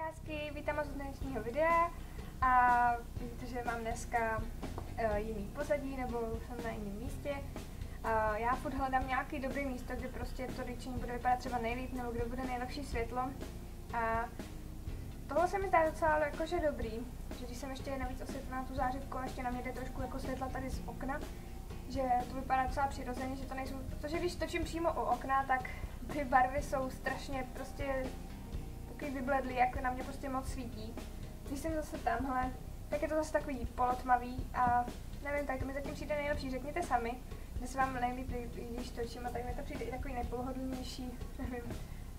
krásky, vítám vás z dnešního videa a vidíte, že mám dneska uh, jiný pozadí nebo jsem na jiném místě. Uh, já furt hledám nějaký dobrý místo, kde prostě to líčení bude vypadat třeba nejlíp nebo kde bude nejlepší světlo. A tohle se mi zdá docala jakože dobrý, že když jsem ještě navíc osvětlená tu zářivku a ještě na mě jde trošku jako světla tady z okna, že to vypadá docela přirozeně, že to nejsou, protože když točím přímo u okna, tak ty barvy jsou strašně prostě takový vybledlý, jako na mě prostě moc svítí. Když jsem zase tamhle, tak je to zase takový polotmavý a nevím, tak to mi zatím přijde nejlepší. Řekněte sami, kde se vám nejlíp, když točím a tak mi to přijde i takový nejpohodlnější, nevím,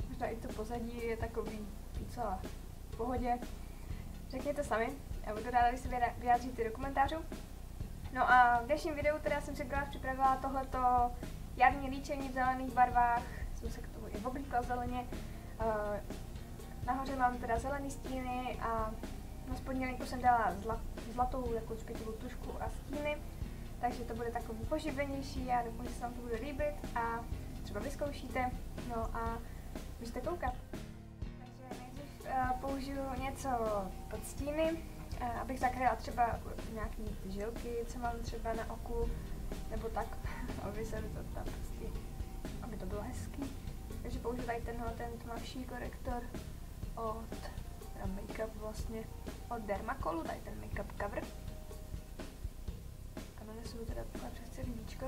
možná i to pozadí je takový docela v pohodě. Řekněte sami, já budu ráda, když se vyjádříte do komentářů. No a v dnešním videu teda jsem si vás připravila tohleto jarní líčení v zelených barvách, jsem se k tomu i oblíkla zeleně. Nahoře mám teda zelený stíny a na spodní linku jsem dala zla, zlatou jako špětivou tušku a stíny, takže to bude takový poživenější, já doufám, že se vám to bude líbit a třeba vyzkoušíte, no a můžete koukat. Takže nejdřív uh, použiju něco pod stíny, uh, abych zakryla třeba nějaký ty žilky, co mám třeba na oku, nebo tak, aby se to tam prostě, aby to bylo hezký. Takže tady tenhle ten tmavší korektor od make-up vlastně od Dermacolu, tady ten make-up cover. A nanesu teda takhle přes celý víčko.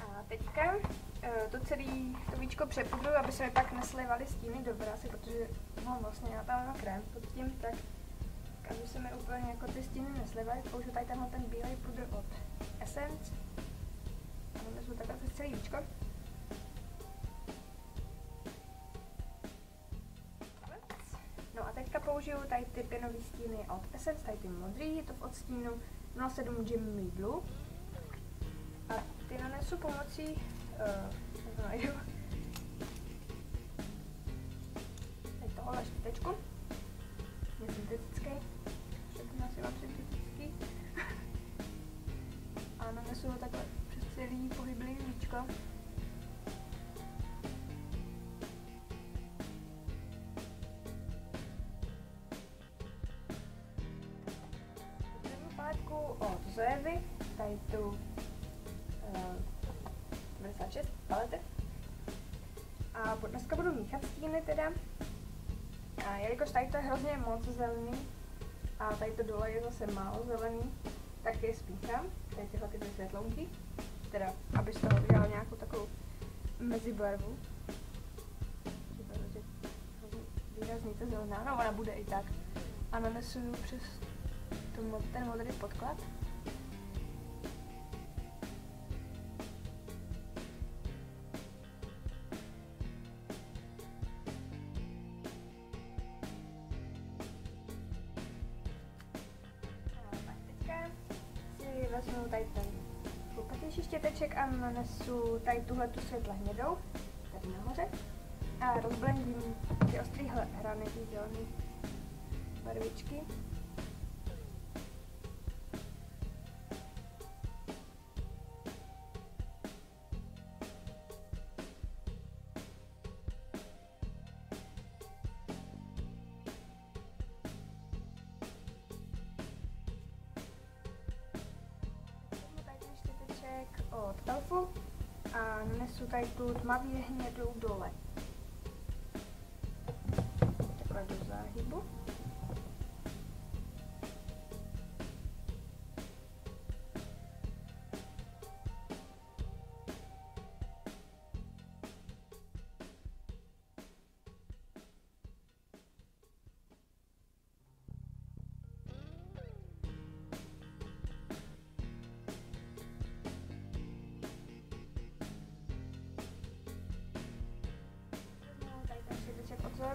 A teďka to celý to víčko přepudruju, aby se mi pak neslivaly stíny do vrásy, protože no vlastně já tam mám krém pod tím, tak aby se mi úplně jako ty stíny neslivaly, použiju tady tenhle ten bílý pudr od Essence vezmu takhle přes celý víčko. No a teďka použiju tady ty pěnový stíny od Essence, tady ty modrý, je to v odstínu 07 Jimmy Blue. A ty nanesu pomocí, uh, to najdu, tady tohohle špitečku, je syntetický, všechno asi mám syntetický. a nanesu ho takhle celý pohyblý víčko. Pátku od Zoevy, tady tu uh, 96 palety. A dneska budu míchat stíny teda. A jelikož tady to je hrozně moc zelený a tady to dole je zase málo zelený, tak je spíchám, tady tyhle ty světlounky teda, aby z toho udělal nějakou takovou mezibarvu. Výrazný to zelená, no ona bude i tak. A nanesu přes ten modrý podklad. vezmu tady ten chlupatější štěteček a nanesu tady tuhle tu světle hnědou, tady nahoře. A rozblendím ty ostrý hrany, ty zelené barvičky. A nesu tady tu tmavě hnědou dole. Takhle do záhybu.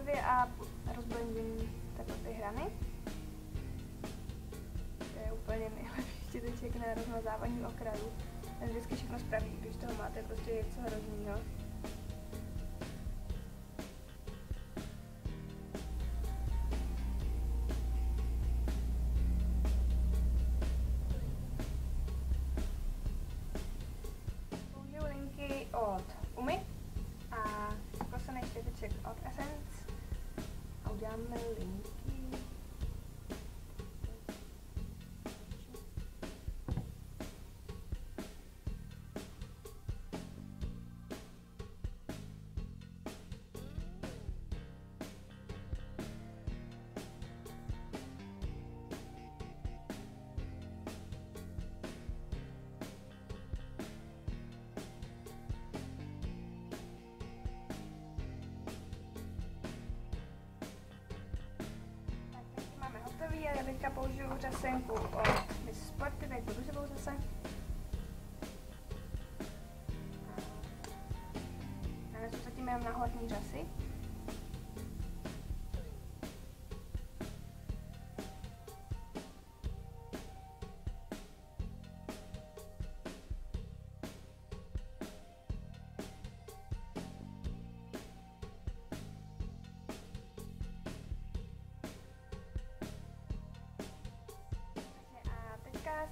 Zlevě a rozblendím takhle ty hrany. To je úplně nejlepší štěteček na rozmazávání okrajů. Vždycky všechno spraví, když toho máte prostě něco hroznýho. Já teďka použiju řasenku od Miss Sporty, tady tu růžovou zase. Nanesu zatím jenom na horní řasy.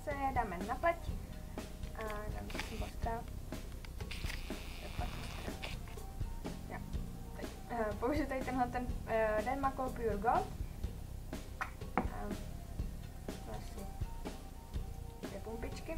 Se dáme na pleť. A dáme si ostrá. Uh, použiju tady tenhle ten uh, Dermacol Pure Gold. Um, asi dvě pumpičky.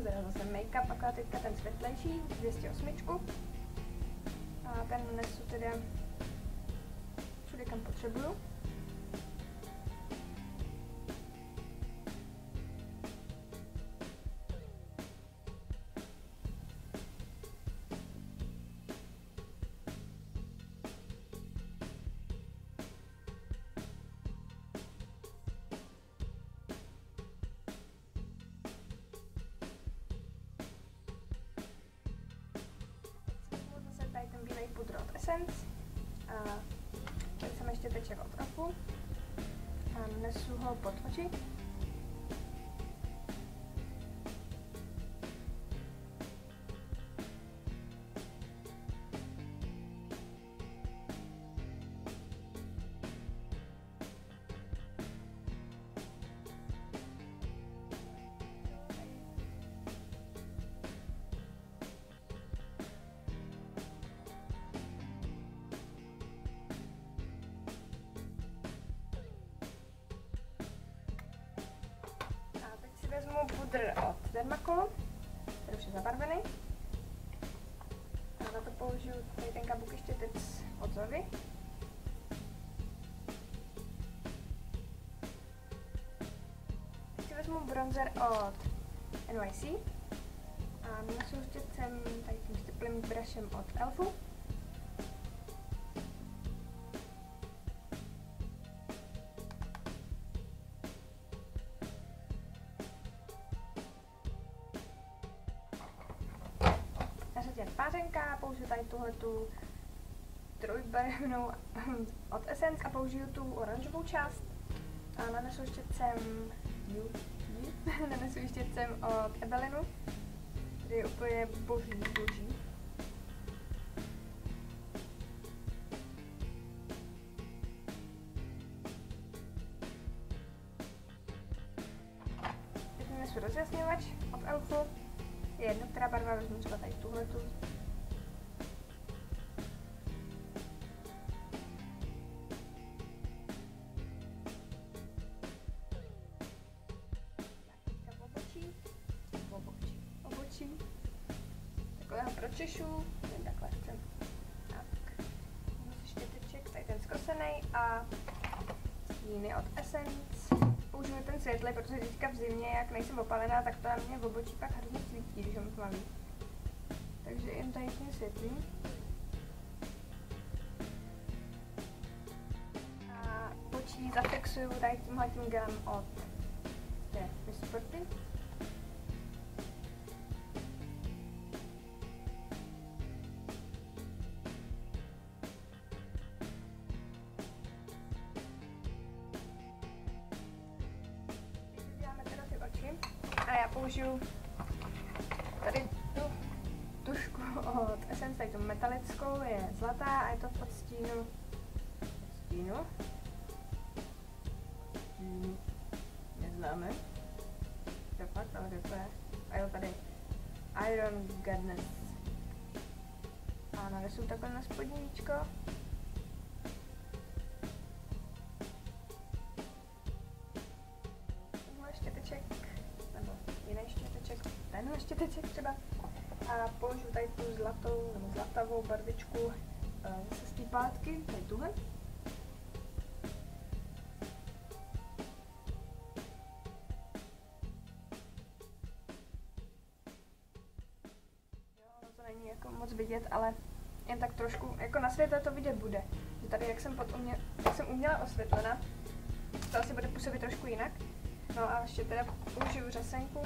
Teda zase make-up, akorát teďka ten světlejší, 208. A ten nesu teda všude, kam potřebuju. Ten bílej pudr od Essence. A tady jsem ještě teček od Afu. A nesu ho pod oči. Pudr od Dermacolu, který už je zabarvený. A na to použiju tady ten kabuk ještě teď od Zovy. Teď vezmu bronzer od NYC. A nanesu štětcem tady tím steplým brushem od Elfu. Řadě pářenka, použiju tady tuhle tu trojbarevnou od Essence a použiju tu oranžovou část. A nanesu štětcem nanesu štětcem od Ebelinu, který je úplně boží, boží. Která barva, vezmu třeba tady tuhletu. Takhle ho jen takhle chcem. Tak, ještě štěteček, tady ten zkosený a stíny od Essence. Použiju ten světlý, protože teďka v zimě, jak nejsem opalená, tak to na mě v obočí pak hrozně svítí, když mám tmavý. Takže jen tady tím světlým. A očí zafixuju tady tímhle tím gelem od Miss oči. A já použiju Essence, tady tu metalickou, je zlatá a je to v odstínu stínu. Stínu. Neznáme. To fakt, ale to je? A jo, tady. Iron Goddess. A nanesu takhle na spodní víčko. Tenhle štěteček, nebo jiný štěteček, tenhle štěteček. Použiju tady tu zlatou nebo zlatavou barvičku uh, zase z té pátky, tady tuhle. Není jako moc vidět, ale jen tak trošku, jako na světle to vidět bude. Že tady, jak jsem, pod umě, jak jsem uměla osvětlena, to asi bude působit trošku jinak. No a ještě teda použiju řasenku.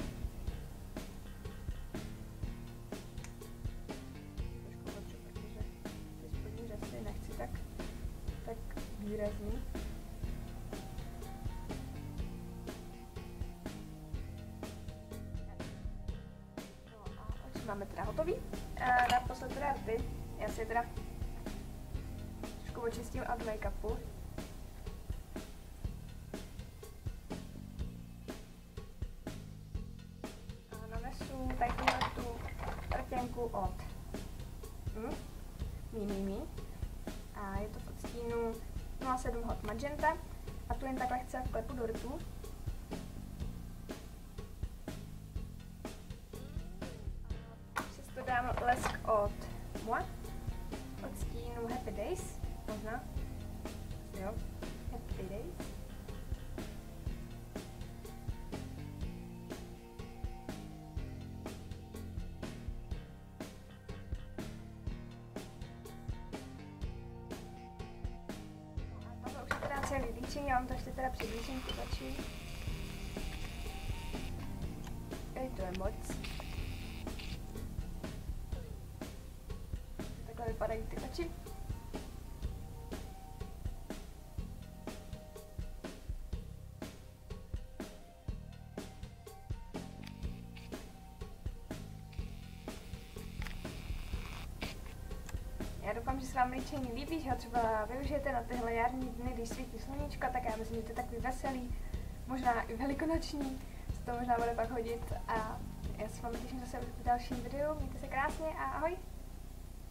Máme teda hotový. A naposled teda rty. Já si teda trošku očistím od make-upu. A nanesu tady tu rtěnku od hm? Mi, mi, mi. A je to v odstínu 07 Hot Magenta. A tu jen tak lehce vklepu do rtu. Lesk od Moi. Od stínu Happy Days. Možná. Jo. Happy Days. A tohle už je teda celý líčení, já vám to ještě teda přiblížím ty oči. Ej, to je moc. Vypadají ty oči. Já doufám, že se vám líčení líbí, že ho třeba využijete na tyhle jarní dny, když svítí sluníčko, tak já myslím, že to je takový veselý, možná i velikonoční, se to možná bude pak hodit a já se vám těším zase v dalším videu, mějte se krásně a ahoj!